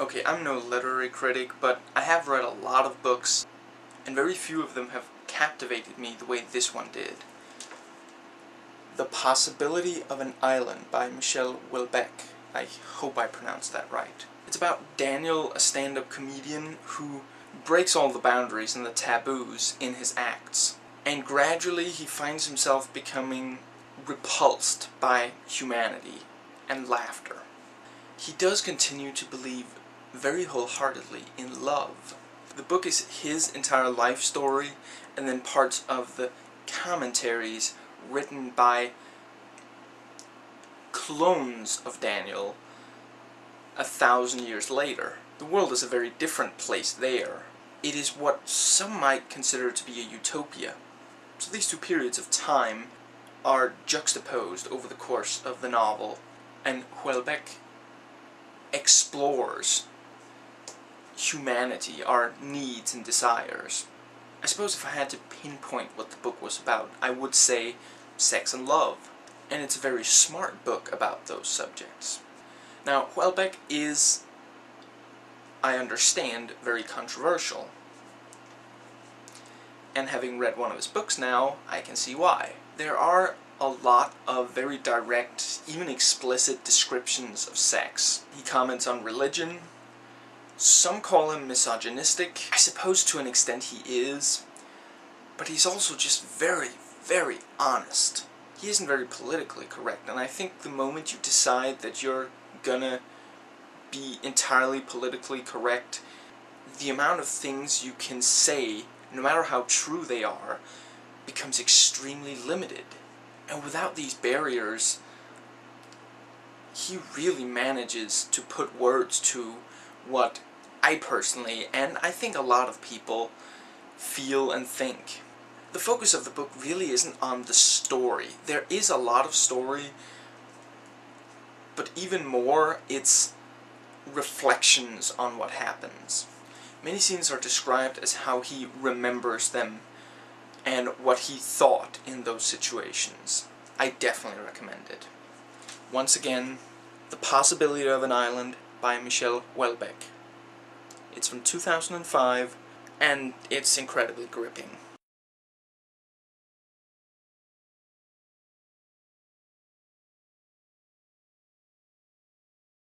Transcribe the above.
Okay, I'm no literary critic, but I have read a lot of books, and very few of them have captivated me the way this one did. The Possibility of an Island by Michel Houellebecq. I hope I pronounced that right. It's about Daniel, a stand-up comedian who breaks all the boundaries and the taboos in his acts. And gradually he finds himself becoming repulsed by humanity and laughter. He does continue to believe very wholeheartedly in love. The book is his entire life story and then parts of the commentaries written by clones of Daniel a thousand years later. The world is a very different place there. It is what some might consider to be a utopia. So these two periods of time are juxtaposed over the course of the novel, and Houellebecq explores humanity, our needs and desires. I suppose if I had to pinpoint what the book was about, I would say sex and love. And it's a very smart book about those subjects. Now, Houellebecq is, I understand, very controversial. And having read one of his books now, I can see why. There are a lot of very direct, even explicit descriptions of sex. He comments on religion. Some call him misogynistic. I suppose to an extent he is. But he's also just very, very honest. He isn't very politically correct, and I think the moment you decide that you're gonna be entirely politically correct, the amount of things you can say, no matter how true they are, becomes extremely limited. And without these barriers, he really manages to put words to what I personally, and I think a lot of people, feel and think. The focus of the book really isn't on the story. There is a lot of story, but even more, it's reflections on what happens. Many scenes are described as how he remembers them and what he thought in those situations. I definitely recommend it. Once again, The Possibility of an Island by Michel Houellebecq. It's from 2005, and it's incredibly gripping.